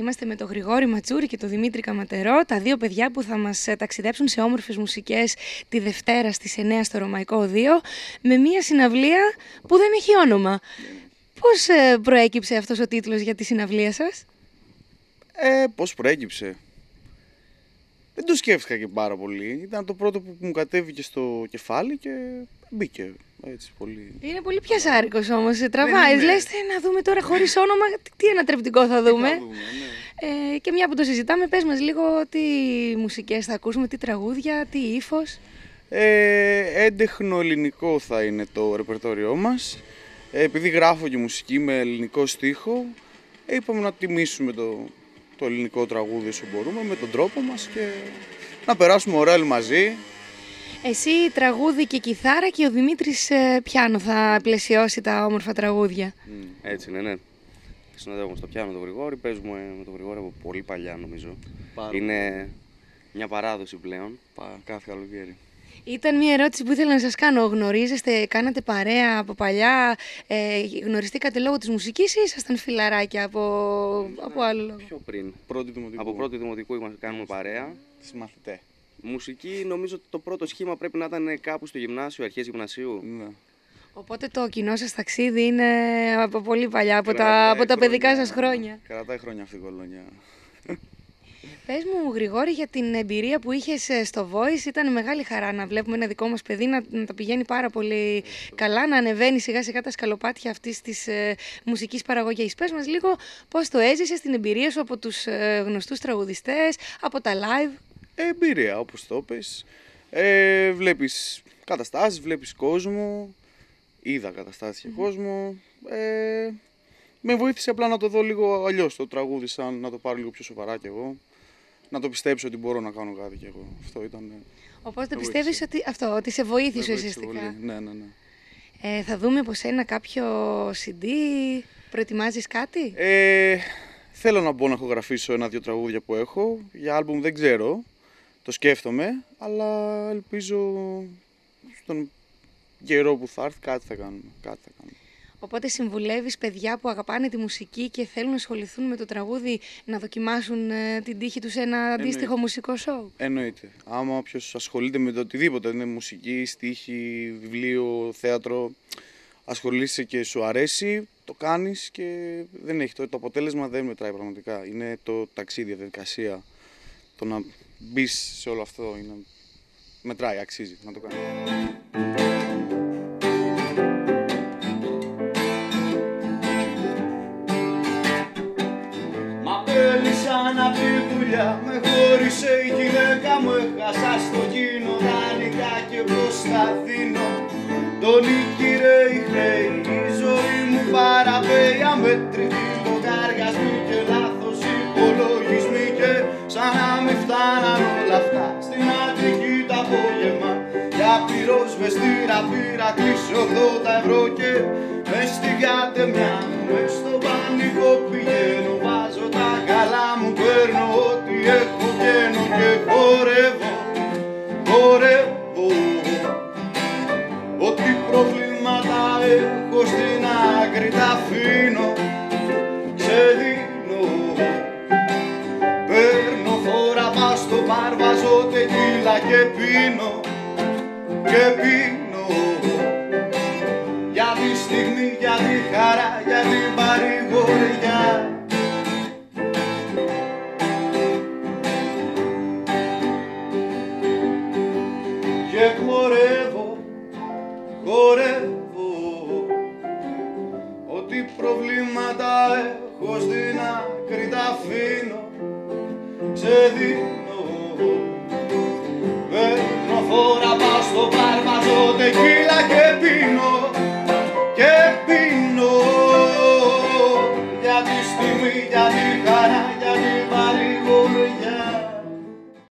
Είμαστε με τον Γρηγόρη Ματσούρη και τον Δημήτρη Καματερό, τα δύο παιδιά που θα μας ε, ταξιδέψουν σε όμορφες μουσικές τη Δευτέρα στις 9 στο Ρωμαϊκό Οδείο, με μια συναυλία που δεν έχει όνομα. Πώς ε, προέκυψε αυτός ο τίτλος για τη συναυλία σας; Ε, πώς προέκυψε; Δεν το σκέφτηκα και πάρα πολύ. Ήταν το πρώτο που μου κατέβηκε στο κεφάλι και μπήκε έτσι πολύ. Είναι πολύ πιασάρικος όμως, τραβάει. είναι. Λες, «Ε, να δούμε τώρα χωρίς όνομα, τι- τι ανατρεπτικό θα δούμε. Θα δούμε, ναι. Ε, και μια που το συζητάμε, πες μας λίγο τι μουσικές θα ακούσουμε, τι τραγούδια, τι ύφος. Ε, έντεχνο ελληνικό θα είναι το ρεπερτόριό μας. Ε, επειδή γράφω και μουσική με ελληνικό στίχο, ε, είπαμε να τιμήσουμε το, το ελληνικό τραγούδι όσο μπορούμε με τον τρόπο μας και να περάσουμε ωραία όλοι μαζί. Εσύ τραγούδι και κιθάρα και ο Δημήτρης ε, πιάνο θα πλαισιώσει τα όμορφα τραγούδια. Έτσι είναι, ναι. Συνοδεύουμε στο πιάνο τον Γρηγόρη, παίζουμε με τον Γρηγόρη από πολύ παλιά νομίζω. Πάρα είναι μια παράδοση πλέον. Πα- κάθε καλοκαίρι. Ήταν μια ερώτηση που ήθελα να σας κάνω. Γνωρίζεστε, κάνατε παρέα από παλιά, ε, γνωριστήκατε λόγω της μουσικής ή ήσασταν φιλαράκια από, από άλλο λόγο; Πιο πριν. Πρώτη δημοτικού. Από πρώτη δημοτικού είμαστε κάνουμε παρέα. Στις μαθητέ. Μουσική νομίζω ότι το πρώτο σχήμα πρέπει να ήταν κάπου στο γυμνάσιο, αρχές γυμνασίου. Ναι. Οπότε το κοινό σας ταξίδι είναι από πολύ παλιά, από τα, Κρατάει από τα παιδικά χρόνια. σας χρόνια. Κρατάει χρόνια αυτή η κολονιά. Πες μου Γρηγόρη για την εμπειρία που είχες ε, στο Voice, ήταν μεγάλη χαρά να βλέπουμε ένα δικό μας παιδί να, να τα πηγαίνει πάρα πολύ καλά, να ανεβαίνει σιγά σιγά τα σκαλοπάτια αυτής της ε, μουσικής παραγωγής. Πες μας λίγο πώς το έζησες, την εμπειρία σου από τους ε, γνωστούς τραγουδιστές, από τα live. Ε, εμπειρία, όπως το πες. Ε, βλέπεις καταστάσεις, βλέπεις κόσμο. Είδα καταστάσεις και κόσμο. Ε, με βοήθησε απλά να το δω λίγο αλλιώς το τραγούδι, σαν να το πάρω λίγο πιο σοβαρά κι εγώ. Να το πιστέψω ότι μπορώ να κάνω κάτι κι εγώ. Αυτό ήταν... ε, Οπότε Με πιστεύεις βοήθησε. ότι, αυτό, ότι σε με βοήθησε βοήθησε ουσιαστικά. πολύ. Ναι, ναι, ναι. Ε, θα δούμε από σένα κάποιο CD, προετοιμάζεις κάτι; Ε, θέλω να μπω να ηχογραφήσω ένα-δυο τραγούδια που έχω. Για άλμπουμ δεν ξέρω. Το σκέφτομαι, αλλά ελπίζω στον καιρό που θα έρθει κάτι θα κάνουμε. Κάτι θα κάνουμε. Οπότε συμβουλεύεις παιδιά που αγαπάνε τη μουσική και θέλουν να ασχοληθούν με το τραγούδι να δοκιμάσουν ε, την τύχη τους σε ένα αντίστοιχο Εννοείται. μουσικό σοου. Εννοείται. Άμα όποιος ασχολείται με το οτιδήποτε, είναι μουσική, στίχη, βιβλίο, θέατρο, ασχολείσαι και σου αρέσει, το κάνεις και δεν έχει το, το αποτέλεσμα δεν μετράει πραγματικά. Είναι το ταξίδι, η διαδικασία. Το να μπεις σε όλο αυτό είναι, μετράει, αξίζει να το κάνεις. Μα πέλησαν απ' τη δουλειά Με χώρισε η γυναίκα μου Έχασα στο κίνο δανεικά και πως θα δίνω Τον ήκυρε η χρέη Η ζωή μου παραπέει Αμέτρητη φτάναν όλα αυτά. Στην Αττική τα απόγευμα Για πυροσβεστήρα πήρα κλείσει 80 ευρώ Και μες στη γατεμιά μου Μες στο πανικό πηγαίνω χορεύω Ό,τι προβλήματα έχω στην άκρη τα αφήνω. Ξεδίνω